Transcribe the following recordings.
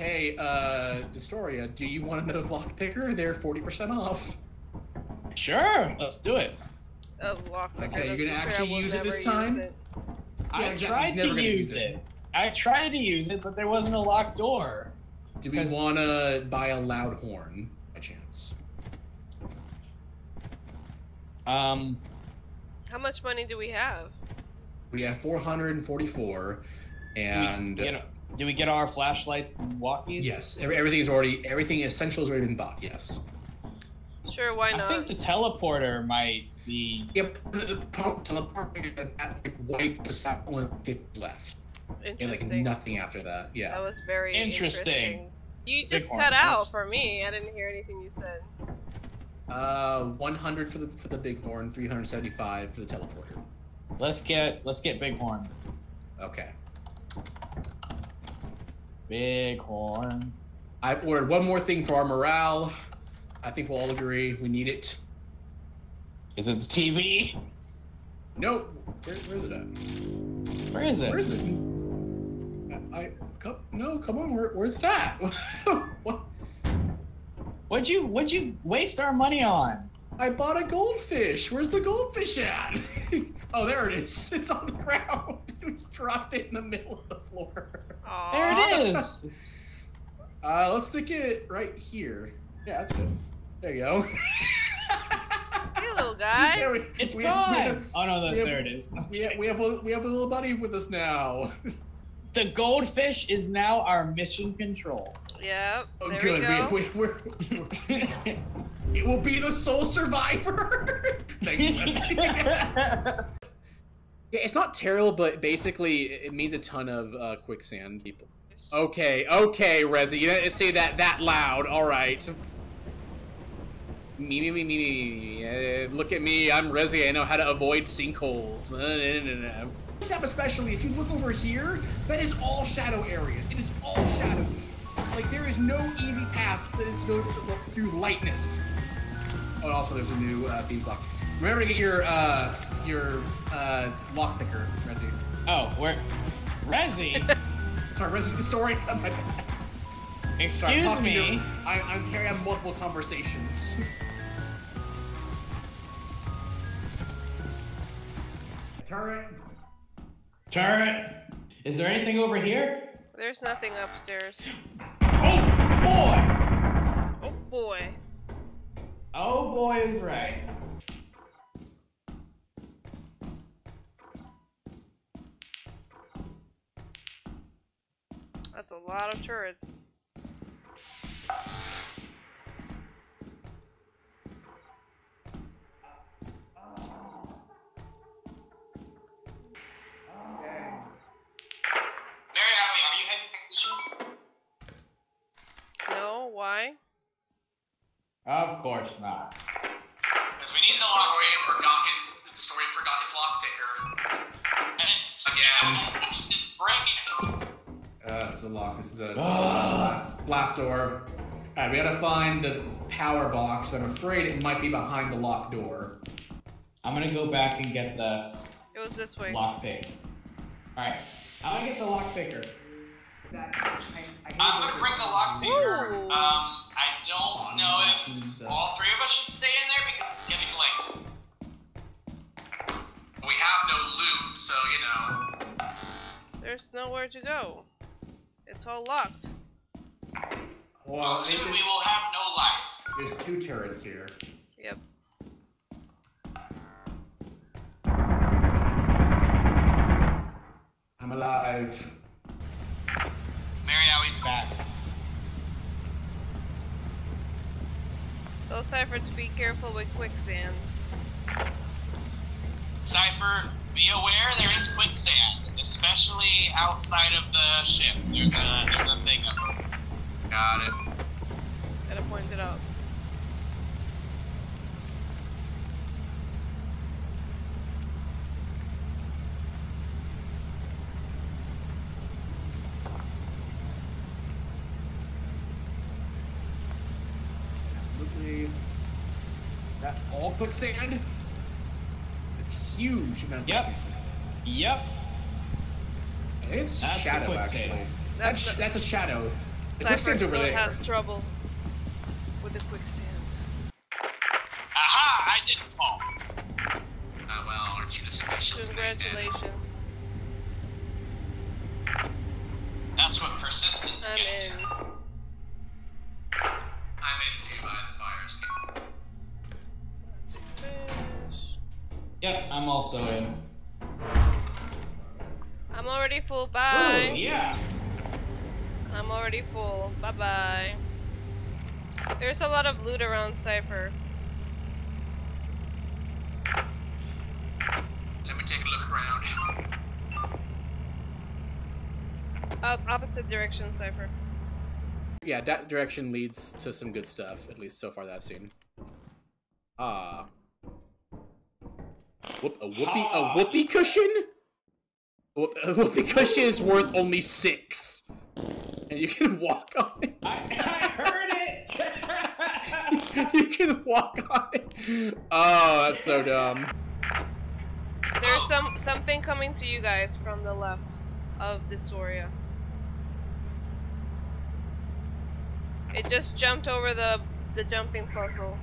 hey, uh, Dystoria, do you want another lock picker? They're 40% off. Sure, let's do it. A lock picker. Okay, you're gonna actually use it this time? it. I exactly, tried to use use it. it. I tried to use it, but there wasn't a locked door. Do we 'Cause- want to buy a loud horn by chance? Um, How much money do we have? We have 444, and do we, get, do we get our flashlights and walkies? yes, every, everything's already everything essential has already been bought. Yes. Sure, why not? I think the teleporter might be. Yep. The problem teleporting at that like white just have only 50 left. And like Interesting. nothing after that. Yeah. That was very Interesting. interesting. You just horn, cut out yes. for me. I didn't hear anything you said. Uh, 100 for the for the big horn, 375 for the teleporter. Let's get let's get Bighorn. Okay. Bighorn. I ordered one more thing for our morale. I think we'll all agree we need it. Is it the TV? Nope. Where, where is it at? Where is it? Where is it? I, I come, no, come on. Where, where's it at? what? What'd you What'd you waste our money on? I bought a goldfish. Where's the goldfish at? oh, there it is. It's on the ground. It was dropped in the middle of the floor. Aww. There it is. It's, Uh, let's stick it right here. Yeah, that's good. There you go. Hey, little guy. There we- it's we gone. Have, oh no, that, we have- there it is. we have, we have a we have a little buddy with us now. The goldfish is now our mission control. Yep. Oh, there good. we go. We, we, we're, it will be the sole survivor. Thanks, Leslie. Yeah, it's not terrible, but basically it means a ton of uh, quicksand. People. Okay, okay, Rezi, you didn't say that that loud. All right. Me, me, me, me, me. Uh, look at me. I'm Rezi. I know how to avoid sinkholes. Uh, map, especially, if you look over here, that is all shadow areas. It is all shadowy. Like there is no easy path that is go through lightness. Oh, and also there's a new uh, theme song. Remember to get your uh, your uh, lock picker, Rezi. oh, where? Rezi. Sorry, Rezi. The story. Sorry, I'm Excuse talking to- me. I, I'm carrying on multiple conversations. Turret. Turret. Is there anything over here? There's nothing upstairs. Oh boy. Oh boy. Oh boy is right. A lot of turrets. MeriiAoi, are you heading back to the ship? No, why? Of course not. Because we need the lock. Historian forgot his. The historian forgot his lockpicker. Again. He didn't bring it. Uh, this is a lock. This is a Ah. blast, blast door. Alright, we gotta find the power box. I'm afraid it might be behind the locked door. I'm gonna go back and get the It was this way. lockpick. Alright. I'm gonna get the lockpicker. I'm gonna bring the lockpicker. Ooh. Um, I don't know if all three of us should stay in there because it's getting late. We have no loot, so you know. There's nowhere to go. It's all locked. Well, Well, soon we will have no life. there's two turrets here. Yep. I'm alive. Mary Owie's Back. Tell Cipher to be careful with quicksand. Cipher, be aware there is quicksand, especially outside of the ship. There's a there's a thing up. it. Got it. Gotta point it out. Absolutely. That all quicksand? It's huge amount of Yep. quicksand. Yep. It's a That's shadow, quicksand. actually. That's That's, the- that's a shadow. The Cipher quicksand's over still there. has trouble with the quicksand. Aha! I didn't fall. Ah, well, aren't you the special? today, then? Congratulations. That's what persistence is. I'm gets in. I'm into by the fire escape. Yep, I'm also in. I'm already full. Bye. yeah. I'm already full. Bye bye. There's a lot of loot around Cipher. Let me take a look around. Up opposite direction, Cipher. Yeah, that direction leads to some good stuff, at least so far that I've seen. Ah. Whoop, a whoopee, a whoopee cushion? Whoop, a whoopee cushion is worth only six. And you can walk on it. I, I heard it. you can walk on it. Oh, that's so dumb. There's some something coming to you guys from the left of the Dystoria. It just jumped over the the jumping puzzle.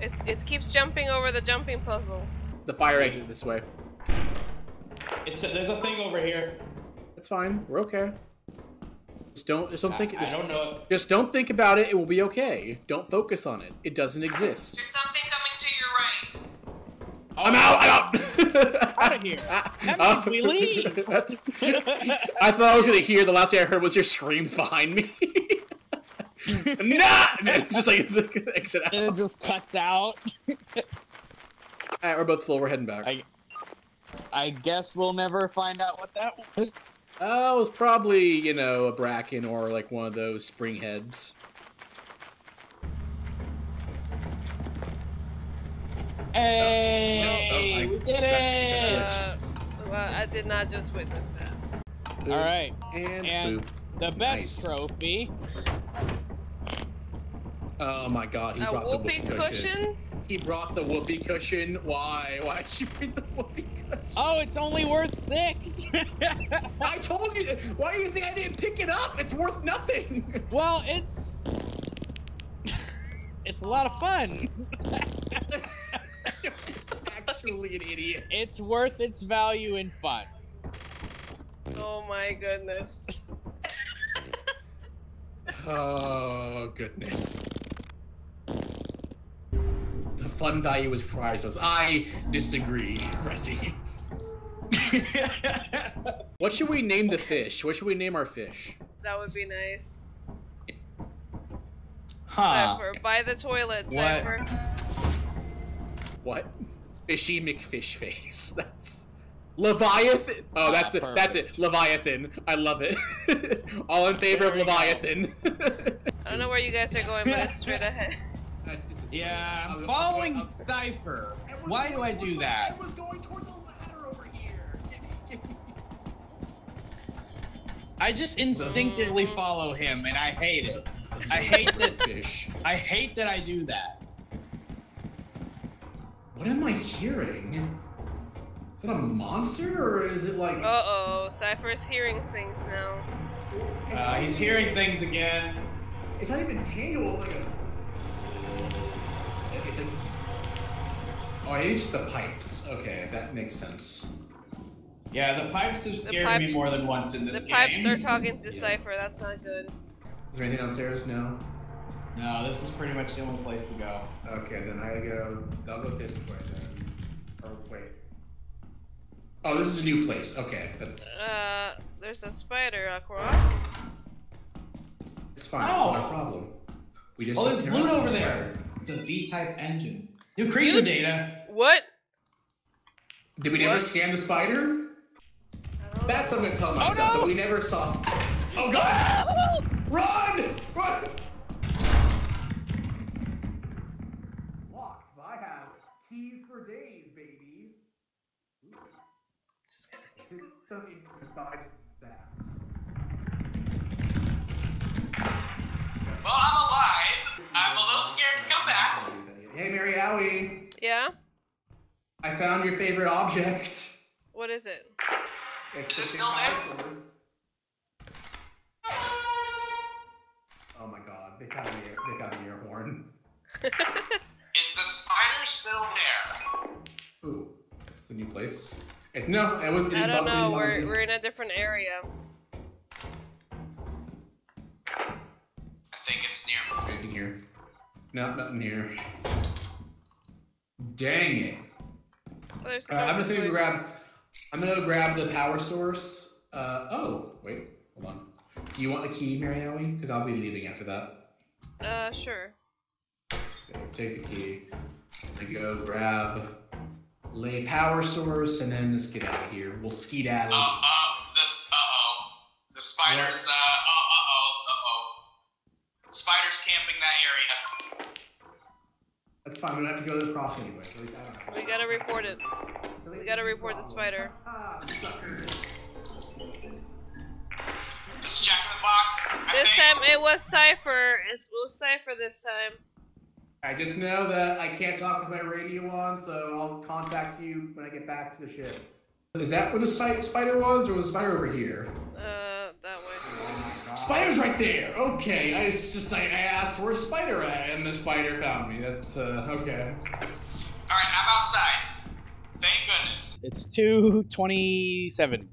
It's it keeps jumping over the jumping puzzle. The fire exit this way. It's a, there's a thing over here. That's fine. We're okay. Just don't. Just don't think. I, I just, don't know. just don't think about it. It will be okay. Don't focus on it. It doesn't exist. There's something coming to your right. Oh, I'm out. I'm out. out of here. That means we leave. That's- I thought I was gonna hear. The last thing I heard was your screams behind me. nah! Just like the exit out. And it just cuts out. Alright, we're both full. We're heading back. I- I guess we'll never find out what that was. Oh, it was probably you know a bracken or like one of those spring heads. Hey, Oh, I- we did it! Uh, well, I did not just witness that. All right, And, And- the best Nice. trophy. Oh my god, he A brought the whoopee whoopee cushion. cushion? He brought the whoopee cushion. Why? Why did you bring the whoopee cushion? Oh, it's only worth six. I told you. Why do you think I didn't pick it up? It's worth nothing. well, it's it's a lot of fun. Actually, an idiot. It's worth its value in fun. Oh my goodness. Oh goodness. The fun value is priceless. I disagree, Resi. What should we name the fish? What should we name our fish? That would be nice. huh? Cipher, by the toilet, What? Cipher. What? Fishy McFish face. That's Leviathan. Oh, that's it. That's it. Leviathan. I love it. All in favor There of. Leviathan. I don't know where you guys are going, but it's straight ahead. Yeah, I I'm following I Cipher. Why do I do that? I was going toward the ladder over here. I just instinctively follow him, and I hate it. I hate that. Fish. I hate that I do that. What am I hearing? Is that a monster or is it like? Uh oh, Cipher's hearing things now. Uh, he's hearing things again. It's not even tangible. Like a. It's like- Oh, it's just the pipes. Okay, that makes sense. Yeah, the pipes have scared me more than once in this The game. pipes are talking to Yeah. Cipher, that's not good. Is there anything downstairs? No. No, this is pretty much the only place to go. Okay, then I go. I'll go this way then. Or wait. Oh, this is a new place. Okay, that's Uh, there's a spider across. it's fine. Oh! No problem. We just Oh, there's loot over there. It's a V-type engine. New creature You- data. What? Did we never scan the spider? That's what I'm gonna tell Oh, myself. no! But we never saw. Oh god! Run! Run! Locked. I have keys for days, baby. Just gonna keep There's something besides that. Well, I'm alive. I'm a little scared to come back. Hey, MeriiAoi. Yeah? I found your favorite object. What is it? It's Is it oh the still big there? whiteboard. They got me. They got me a horn. Is the spider still there? Ooh, it's a new place. It's no. It was. I don't know. We're we're in a different area. I think it's near me. Anything here? No, nothing here. Dang it. Oh, there's Uh, I'm this just gonna grab. I'm gonna grab the power source. Uh oh, wait, hold on. Do you want the key, MeriiAoi? Because I'll be leaving after that. Uh, sure. Okay, take the key. And go grab lay power source, and then let's get out of here. We'll skedaddle. Uh, uh, this, uh-oh. The spiders, uh, uh, uh-oh, uh-oh. Spiders camping that area. That's fine. We don't have to go across anyway. so at least I don't have to- We gotta report it. We gotta report the spider. Sucker. Just checking the box. I This think. time it was Cipher. It was Cipher this time. I just know that I can't talk with my radio on, so I'll contact you when I get back to the ship. Is that where the spider was, or was the spider over here? Uh, that way. Spider's right there. Okay, I just, just I asked where's spider at, and the spider found me. That's uh, okay. Alright, I'm outside. Thank goodness. It's 227.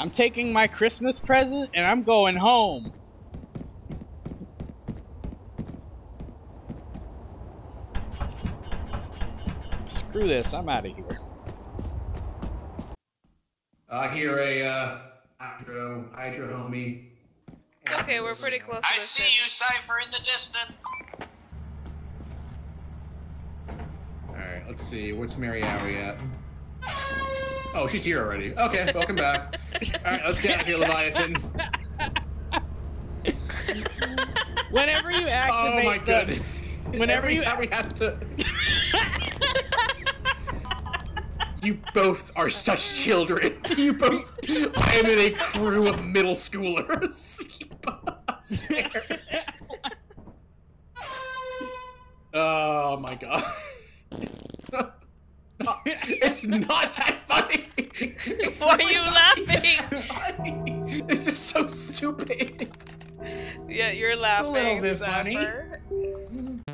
I'm taking my Christmas present and I'm going home. Screw this, I'm out of here. I hear a uh, hydro hydro homie. It's okay. We're pretty close to I the see ship. you, Cipher, in the distance. All right, let's see. Where's MeriiAoi at? Oh, she's here already. Okay, welcome back. All right, let's get out of here, Leviathan. Whenever you activate Oh my the, goodness. whenever Every you- time we have to. You both are such children. You both. I am in a crew of middle schoolers. You both swear. oh my god. it's not that funny. It's Why are you not laughing? This is so stupid. Yeah, you're laughing. a laughing. little bit funny. Zapper.